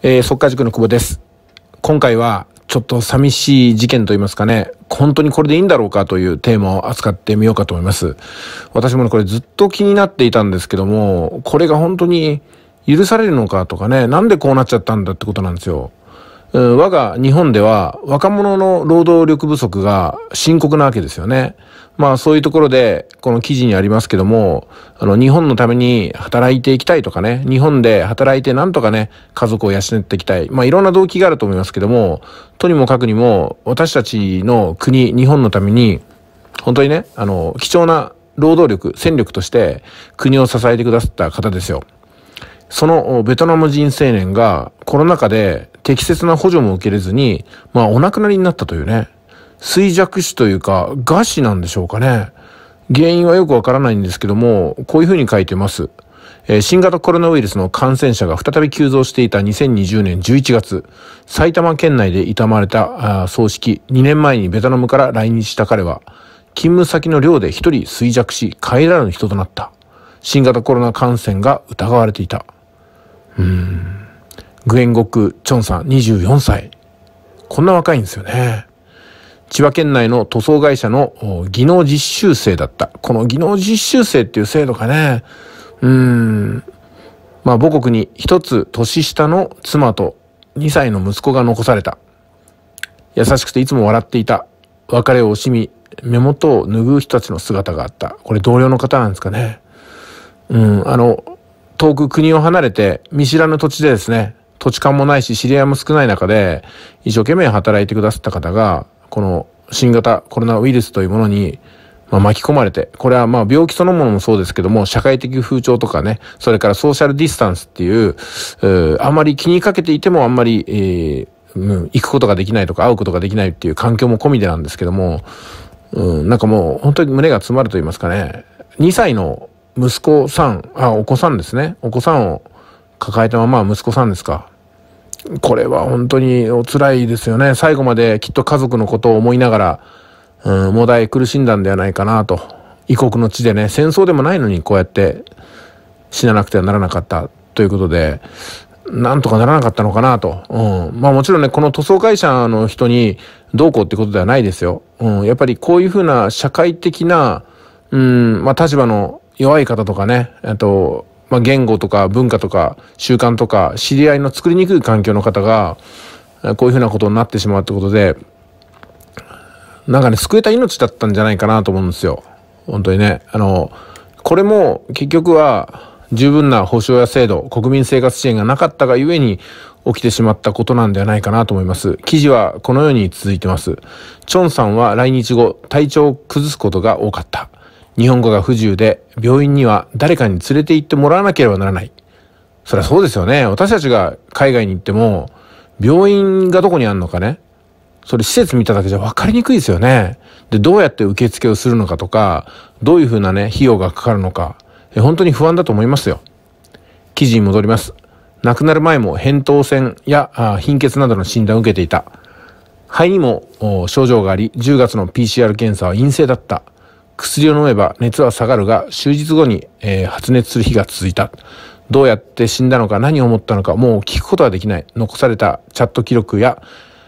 えー、速稼塾の久保です。今回はちょっと寂しい事件といいますかね、本当にこれでいいんだろうかというテーマを扱ってみようかと思います。私もね、これずっと気になっていたんですけども、これが本当に許されるのかとかね、なんでこうなっちゃったんだってことなんですよ。我が日本では若者の労働力不足が深刻なわけですよね。まあそういうところで、この記事にありますけども、あの日本のために働いていきたいとかね、日本で働いてなんとかね、家族を養っていきたい。まあいろんな動機があると思いますけども、とにもかくにも私たちの国、日本のために、本当にね、あの、貴重な労働力、戦力として国を支えてくださった方ですよ。そのベトナム人青年がコロナ禍で適切な補助も受けれずに、まあお亡くなりになったというね。衰弱死というか、餓死なんでしょうかね。原因はよくわからないんですけども、こういうふうに書いてます。新型コロナウイルスの感染者が再び急増していた2020年11月、埼玉県内で悼まれた葬式、2年前にベトナムから来日した彼は、勤務先の寮で一人衰弱し、帰らぬ人となった。新型コロナ感染が疑われていた。うん。グエンゴク・チョンさん24歳。こんな若いんですよね。千葉県内の塗装会社の技能実習生だった。この技能実習生っていう制度がね、うん、まあ母国に一つ年下の妻と2歳の息子が残された。優しくていつも笑っていた。別れを惜しみ、目元を拭う人たちの姿があった。これ同僚の方なんですかね。うん、あの、遠く国を離れて見知らぬ土地でですね、土地勘もないし知り合いも少ない中で一生懸命働いてくださった方がこの新型コロナウイルスというものに、まあ、巻き込まれて、これはまあ病気そのものもそうですけども、社会的風潮とかね、それからソーシャルディスタンスっていう、うあまり気にかけていてもあんまり、えーうん、行くことができないとか会うことができないっていう環境も込みでなんですけども、うん、なんかもう本当に胸が詰まると言いますかね、2歳の息子さん、あ、お子さんですね。お子さんを抱えたまま息子さんですか。これは本当にお辛いですよね。最後まできっと家族のことを思いながら、うん、もだい苦しんだんではないかなと。異国の地でね、戦争でもないのにこうやって死ななくてはならなかったということで、なんとかならなかったのかなと。うん。まあもちろんね、この塗装会社の人にどうこうってことではないですよ。うん。やっぱりこういうふうな社会的な、うん、まあ立場の弱い方とかね、あと、まあ、言語とか文化とか習慣とか知り合いの作りにくい環境の方がこういうふうなことになってしまうってことでなんかね救えた命だったんじゃないかなと思うんですよ本当にねあのこれも結局は十分な保障や制度国民生活支援がなかったがゆえに起きてしまったことなんではないかなと思います。記事はこのように続いてます。チョンさんは来日後、体調を崩すことが多かった。日本語が不自由で、病院には誰かに連れて行ってもらわなければならない。そりゃそうですよね。私たちが海外に行っても、病院がどこにあるのかね。それ施設見ただけじゃ分かりにくいですよね。で、どうやって受付をするのかとか、どういうふうなね、費用がかかるのか、え本当に不安だと思いますよ。記事に戻ります。亡くなる前も扁桃腺や貧血などの診断を受けていた。肺にも症状があり、10月の PCR 検査は陰性だった。薬を飲めば熱は下がるが、数日後に、えー、発熱する日が続いた。どうやって死んだのか何を思ったのかもう聞くことはできない。残されたチャット記録や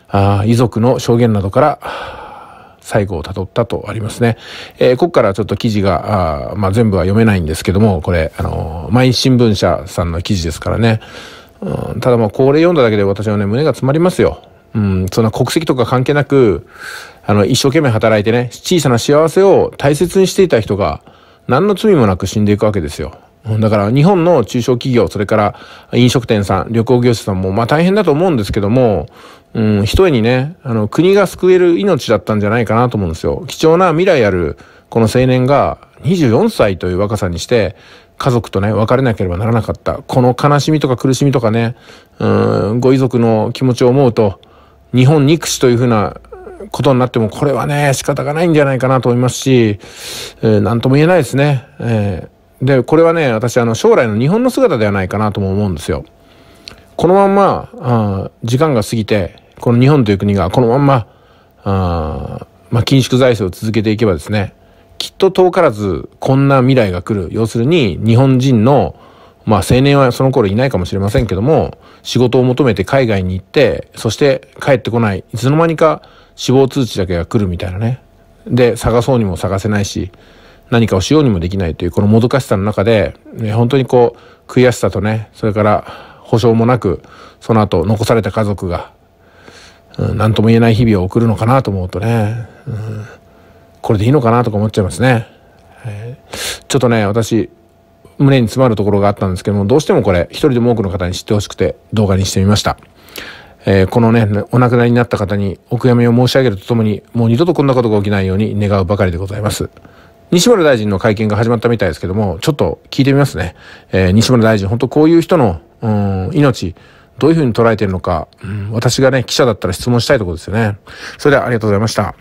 あ遺族の証言などから最後をたどったとありますね。えー、ここからちょっと記事が、あまあ、全部は読めないんですけども、これ、あのー、毎日新聞社さんの記事ですからね。うん、ただまあ、これ読んだだけで私はね、胸が詰まりますよ。うん、そんな国籍とか関係なく、あの、一生懸命働いてね、小さな幸せを大切にしていた人が、何の罪もなく死んでいくわけですよ。だから日本の中小企業、それから飲食店さん、旅行業者さんも、まあ大変だと思うんですけども、うん、一重にね、あの、国が救える命だったんじゃないかなと思うんですよ。貴重な未来あるこの青年が24歳という若さにして、家族とね、別れなければならなかった。この悲しみとか苦しみとかね、うん、ご遺族の気持ちを思うと、日本憎しというふうなことになっても、これはね、仕方がないんじゃないかなと思いますし、えー、なんとも言えないですね。えー、で、これはね、私、あの、将来の日本の姿ではないかなとも思うんですよ。このまんま、あ時間が過ぎて、この日本という国がこのまんま、あまあ、緊縮財政を続けていけばですね、きっと遠からずこんな未来が来る。要するに、日本人のまあ青年はその頃いないかもしれませんけども、仕事を求めて海外に行って、そして帰ってこない、いつの間にか死亡通知だけが来るみたいなね。で、探そうにも探せないし、何かをしようにもできないというこのもどかしさの中で、ね、本当にこう悔しさとねそれから保証もなくその後残された家族が、うん、何とも言えない日々を送るのかなと思うとね、うん、これでいいのかなとか思っちゃいますね、えー、ちょっとね私胸に詰まるところがあったんですけどもどうしてもこれ一人でも多くの方に知ってほしくて動画にしてみました。えー、このね、お亡くなりになった方にお悔やみを申し上げるとともに、もう二度とこんなことが起きないように願うばかりでございます。西村大臣の会見が始まったみたいですけども、ちょっと聞いてみますね。えー、西村大臣、本当こういう人の、うん、命、どういうふうに捉えてるのか、うん、私がね、記者だったら質問したいところですよね。それではありがとうございました。